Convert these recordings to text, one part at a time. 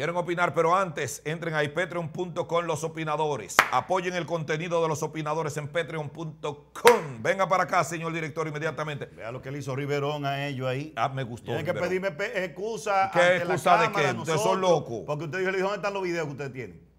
Quieren opinar, pero antes entren a patreon.com los opinadores. Apoyen el contenido de los opinadores en patreon.com. Venga para acá, señor director, inmediatamente. Vea lo que le hizo Riverón a ellos ahí. Ah, me gustó. Tienen que Riverón. pedirme pe- excusa. ¿Qué ante excusa la de qué? Ustedes son locos. Porque usted dijo, ¿dónde están los videos que ustedes tienen?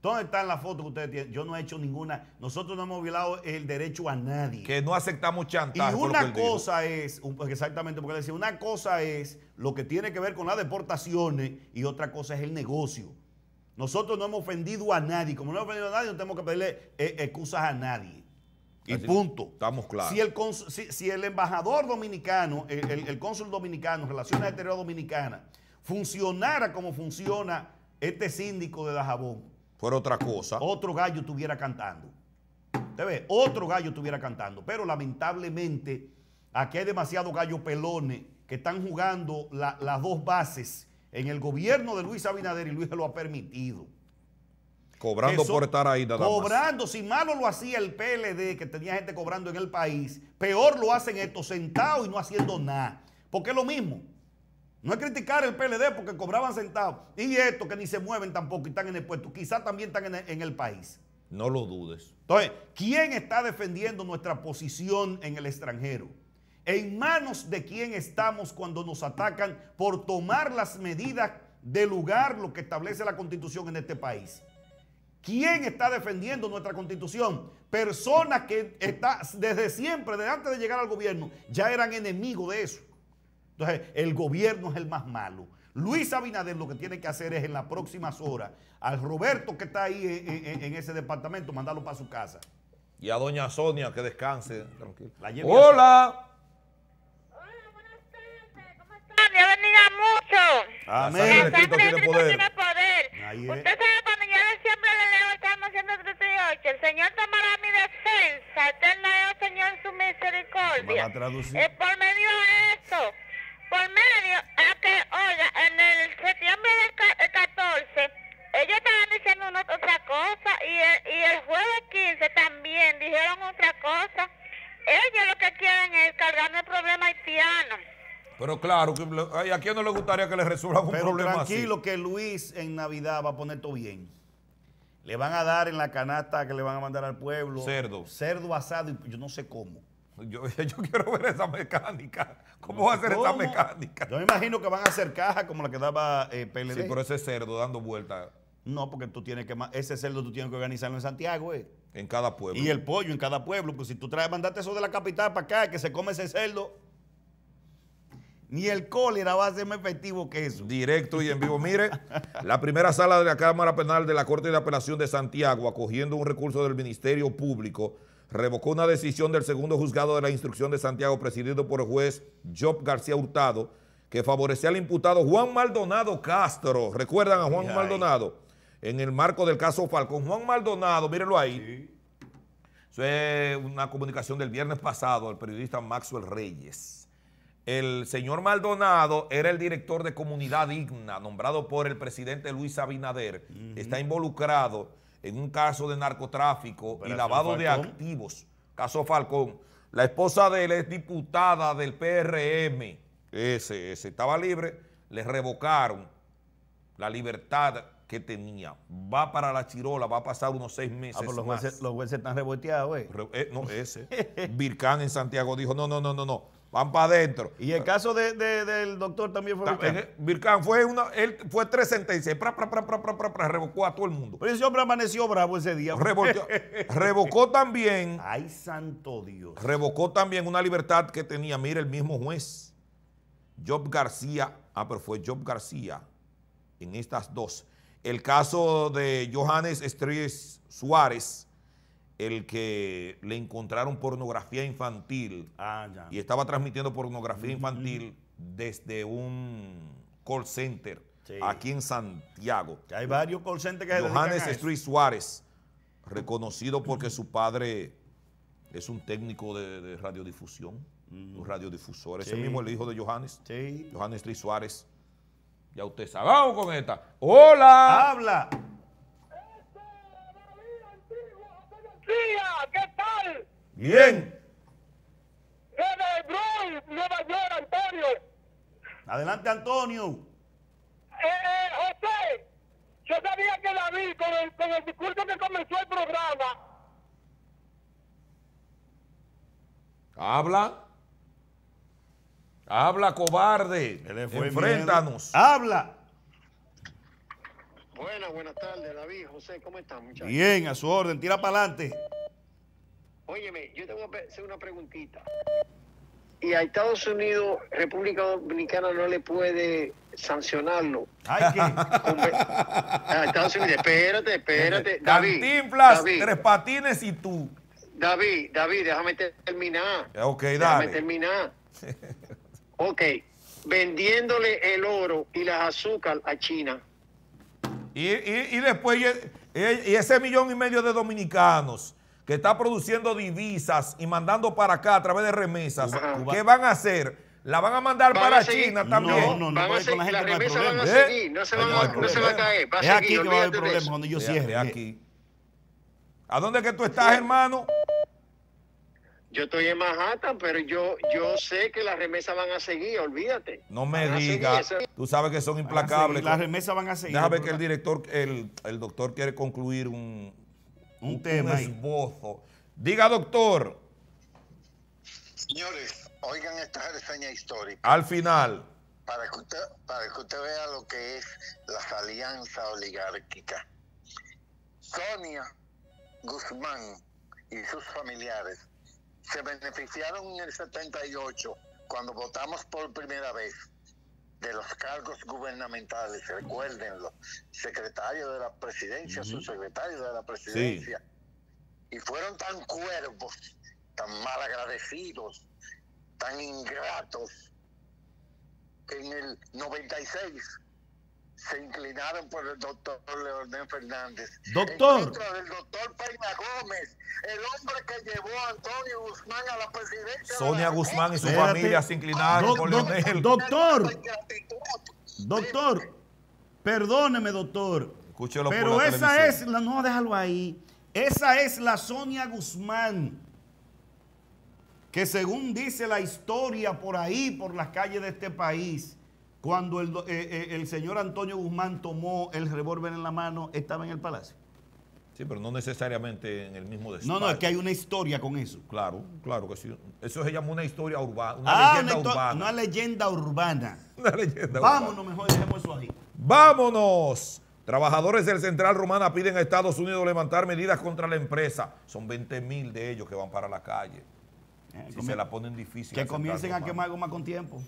¿Dónde están las fotos que ustedes tienen? Yo no he hecho ninguna. Nosotros no hemos violado el derecho a nadie. Que no aceptamos Y chantaje. que una dijo. cosa es, exactamente, porque decía, una cosa es lo que tiene que ver con las deportaciones y otra cosa es el negocio. Nosotros no hemos ofendido a nadie. Como no hemos ofendido a nadie, no tenemos que pedirle eh, excusas a nadie. Y Así- punto. estamos claros. Si el, cons- si, si el embajador dominicano, el, el- el cónsul dominicano, Relaciones Exteriores Dominicanas, funcionara como funciona este síndico de Dajabón, Fuera otra cosa. otro gallo estuviera cantando. ¿Usted ve? Otro gallo estuviera cantando. Pero lamentablemente, aquí hay demasiados gallos pelones que están jugando la- las dos bases en el gobierno de Luis Abinader y Luis se lo ha permitido. cobrando Eso- por estar ahí nada más. Cobrando, si malo lo hacía el PLD, que tenía gente cobrando en el país, peor lo hacen estos sentados y no haciendo nada. Porque es lo mismo. No es criticar el PLD porque cobraban sentados. Y estos que ni se mueven tampoco y están en el puesto, quizás también están en el, en el país. No lo dudes. Entonces, ¿quién está defendiendo nuestra posición en el extranjero? ¿En manos de quién estamos cuando nos atacan por tomar las medidas de lugar, lo que establece la constitución en este país? ¿Quién está defendiendo nuestra constitución? Personas que está, desde siempre, desde antes de llegar al gobierno, ya eran enemigos de eso. Entonces, el gobierno es el más malo. Luis Abinader lo que tiene que hacer es en las próximas horas, al Roberto que está ahí en, en- en ese departamento, mandarlo para su casa. Y a doña Sonia que descanse. Tranquilo. La lleve Hola. Dios bendiga mucho. sangre Amén. de Cristo tiene poder. tiene poder. Ahí es. Usted sabe cuando yo de siempre le leo el Salmo 138, el Señor tomará mi defensa, eterna es, Señor, su misericordia. Va a traducir. Es por medio de eso, por medio a que, oiga, en el septiembre del ca- el 14, ellos estaban diciendo una, otra cosa y el, y el jueves 15 también dijeron otra cosa. Ellos lo que quieren es cargar el problema haitiano. Pero claro, ¿a quién no le gustaría que le resuelvan un Pero problema tranquilo que Luis en Navidad va a poner todo bien. Le van a dar en la canasta que le van a mandar al pueblo. Cerdo. Cerdo asado y yo no sé cómo. así? Yo, yo quiero ver esa mecánica. ¿Cómo va a ser esta ¿Cómo? mecánica? Yo me imagino que van a hacer caja como la que daba eh, PLD. Sí, pero ese cerdo dando vueltas No, porque tú tienes que ese cerdo tú tienes que organizarlo en Santiago, eh. En cada pueblo. Y el pollo en cada pueblo, pues si tú traes, mandate eso de la capital para acá, que se come ese cerdo, ni el cólera va a ser más efectivo que eso. Directo y en vivo. Mire, la primera sala de la Cámara Penal de la Corte de Apelación de Santiago, acogiendo un recurso del Ministerio Público, revocó una decisión del segundo juzgado de la instrucción de Santiago, presidido por el juez Job García Hurtado, que favorecía al imputado Juan Maldonado Castro. ¿Recuerdan a Juan. Maldonado? En el marco del caso Falcón. Juan Maldonado, mírenlo ahí. Eso es una comunicación del viernes pasado al periodista Maxwell Reyes. El señor Maldonado era el director de Comunidad Digna, nombrado por el presidente Luis Abinader. Está involucrado en un caso de narcotráfico y lavado de activos. Caso Falcón. La esposa de él es diputada del PRM. Ese, ese estaba libre. Le revocaron la libertad que tenía. Va para la Chirola, va a pasar unos seis meses Ah, pero los más. jueces, los jueces están revolteados, eh. Re- eh, no, ese. Vircán en Santiago dijo, no, no, no, no, no, van para adentro. Y el caso de- de- del doctor también fue Vircán. eh, Vircán fue una, él fue tres sentencias, pra, pra, pra, revocó a todo el mundo. Pero ese hombre amaneció bravo ese día. Revolteó- revocó también, Ay, santo Dios. revocó también una libertad que tenía, mire, el mismo juez, Job García, ah, pero fue Job García en estas dos. El caso de Johannes Estrellas Suárez, el que le encontraron pornografía infantil Ah, ya. y estaba transmitiendo pornografía infantil desde un call center Sí. aquí en Santiago. Que hay varios call centers que se dedican Johannes. Street Suárez, reconocido porque su padre es un técnico de, de radiodifusión, un radiodifusor. Ese Sí. mismo es el hijo de Johannes. Sí. Johannes Street Suárez. Ya usted sabe, vamos con esta. ¡Hola! ¡Habla! ¿Qué tal? Bien. Desde Bronx, Nueva York, Antonio. Adelante, Antonio. Eh, eh, José, yo sabía que David, con el, con el discurso que comenzó el programa. Habla. Habla, cobarde. Se le fue Enfréntanos. miedo. Habla. Buenas, buenas tardes, David, José, ¿cómo están, muchachos? Bien, a su orden. Tira para adelante. Óyeme, yo te voy a hacer una preguntita. Y a Estados Unidos, República Dominicana no le puede sancionarlo. Ay, ve- A Estados Unidos, espérate, espérate. David, Cantinflas, David, Tres Patines y tú. David, David, déjame terminar. Ok, Déjame dale. terminar. Ok, vendiéndole el oro y las azúcar a China. Y, y- y después, y, y ese millón y medio de dominicanos que está produciendo divisas y mandando para acá a través de remesas, Cuba- ¿qué van a hacer? ¿La van a mandar Van para a seguir- China No, también? no, no, Van a con la seguir- gente las no hay remesas van a problema. ¿Eh? seguir, no se, van no a, no se va a problema. caer. Va a Es seguir, aquí que va a haber problema eso. cuando yo cierre. aquí. ¿A dónde que tú estás, hermano? Yo estoy en Manhattan, pero yo, yo sé que las remesas van a seguir, olvídate. No me digas. Tú sabes que son implacables. Las remesas van a seguir. Déjame que el director, el, el doctor quiere concluir un, Un tema ahí. esbozo. Diga, doctor, Señores, oigan esta reseña histórica al final. para que usted, para que usted vea lo que es las alianzas oligárquicas. Sonia Guzmán y sus familiares se beneficiaron en el 78 cuando votamos por primera vez de los cargos gubernamentales, recuérdenlo, secretario de la presidencia, subsecretario de la presidencia, y fueron tan cuervos, tan malagradecidos, tan ingratos, que en el 96 se inclinaron por el doctor Leonel Fernández. Doctor. En contra del doctor Peña Gómez, el hombre que llevó a Antonio Guzmán a la presidencia. de Sonia Guzmán y su Espérate. familia se inclinaron por doc- Leonel. doctor, doctor, perdóneme, doctor. Escúchelo por Pero la esa televisión. es la, no déjalo ahí. Esa es la Sonia Guzmán. Que según dice la historia por ahí, por las calles de este país, cuando el, eh, eh, el señor Antonio Guzmán tomó el revólver en la mano, estaba en el palacio. Sí, pero no necesariamente en el mismo despacho. No, no, es que hay una historia con eso. Claro, claro que sí. Eso se llama una historia urbana, una ah, leyenda una, urbana. una leyenda urbana. Una leyenda Vámonos urbana. mejor, dejemos eso ahí. ¡Vámonos! Trabajadores del Central Romana piden a Estados Unidos levantar medidas contra la empresa. Son 20 mil de ellos que van para la calle. Eh, Si se la ponen difícil. que Central comiencen a Romana. quemar goma con tiempo.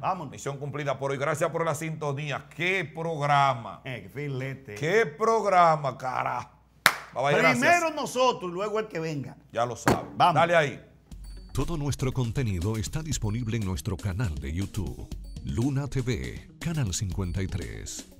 Vámonos. Misión cumplida por hoy. Gracias por la sintonía. ¡Qué programa! Eh, qué filete. ¡Qué programa, cara! Bye, bye, gracias. Primero nosotros y luego el que venga. Ya lo sabe. Vamos. Dale ahí. Todo nuestro contenido está disponible en nuestro canal de YouTube. Luna TV, Canal 53.